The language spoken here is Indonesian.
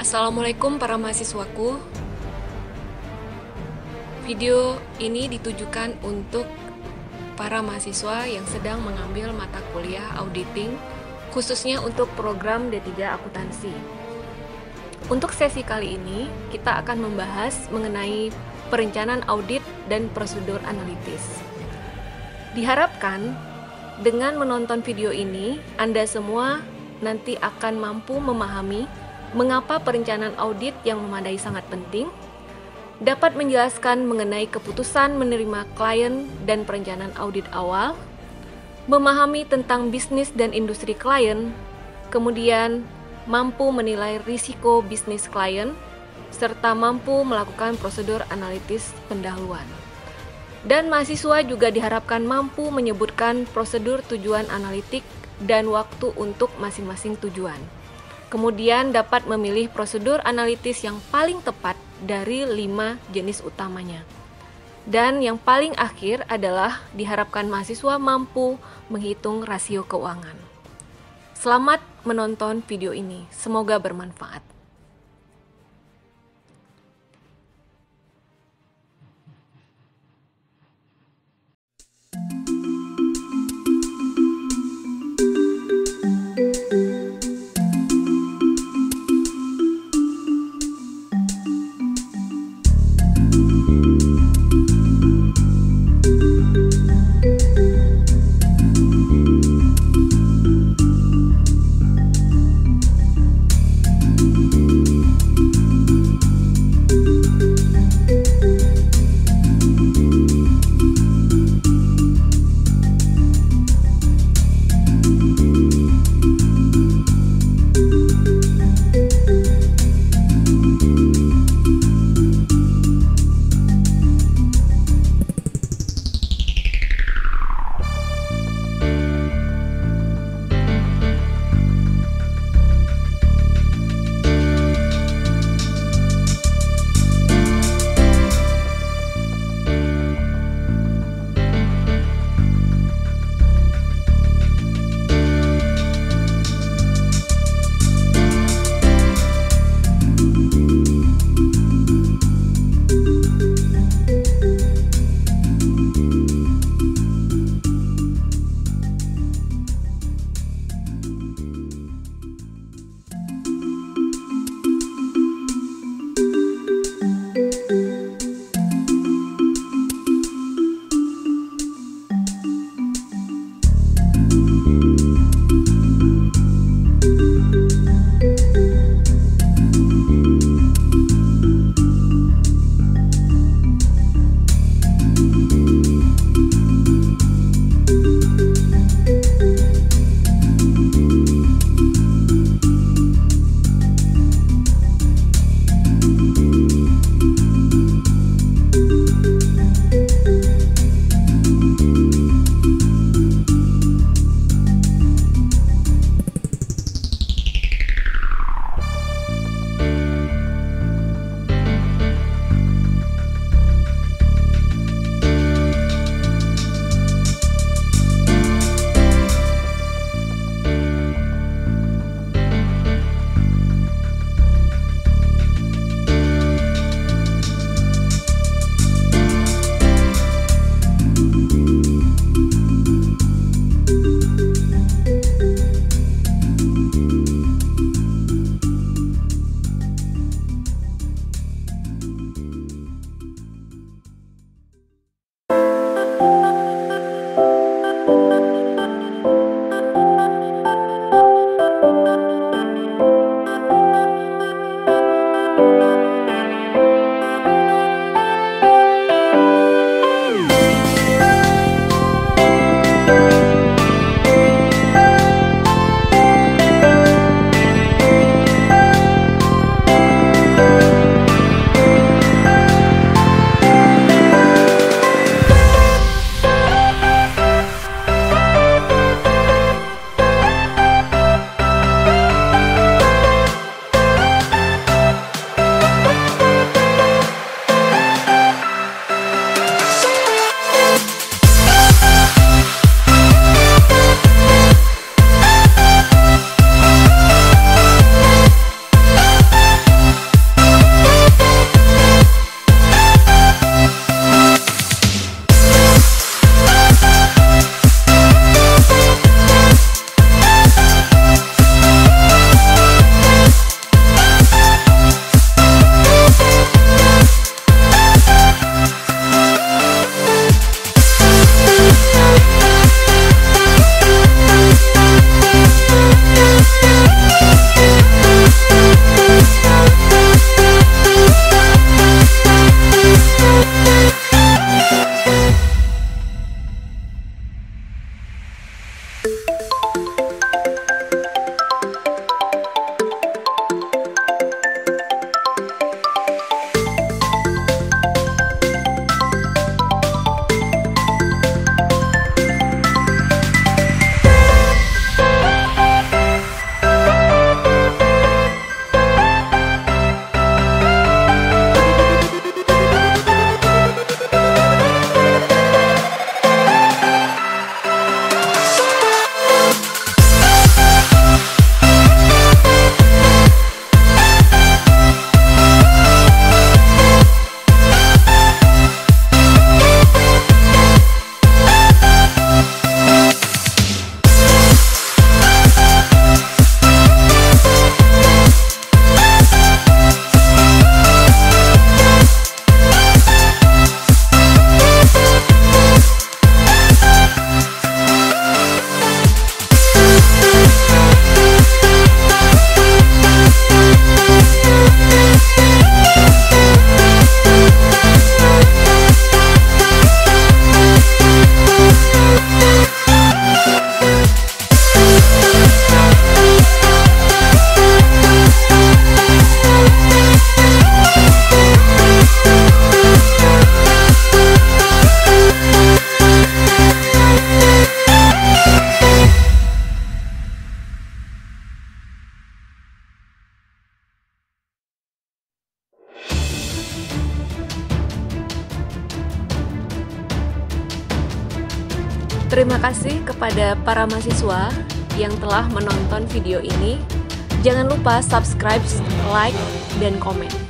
Assalamualaikum para mahasiswaku. Video ini ditujukan untuk para mahasiswa yang sedang mengambil mata kuliah auditing, khususnya untuk program D3 Akuntansi. Untuk sesi kali ini, kita akan membahas mengenai perencanaan audit dan prosedur analitis. Diharapkan dengan menonton video ini, Anda semua nanti akan mampu memahami mengapa perencanaan audit yang memadai sangat penting, dapat menjelaskan mengenai keputusan menerima klien dan perencanaan audit awal, memahami tentang bisnis dan industri klien, kemudian mampu menilai risiko bisnis klien, serta mampu melakukan prosedur analitis pendahuluan. Dan mahasiswa juga diharapkan mampu menyebutkan prosedur tujuan analitik dan waktu untuk masing-masing tujuan. Kemudian dapat memilih prosedur analitis yang paling tepat dari lima jenis utamanya. Dan yang paling akhir adalah diharapkan mahasiswa mampu menghitung rasio keuangan. Selamat menonton video ini, semoga bermanfaat. Terima kasih kepada para mahasiswa yang telah menonton video ini. Jangan lupa subscribe, like, dan komen.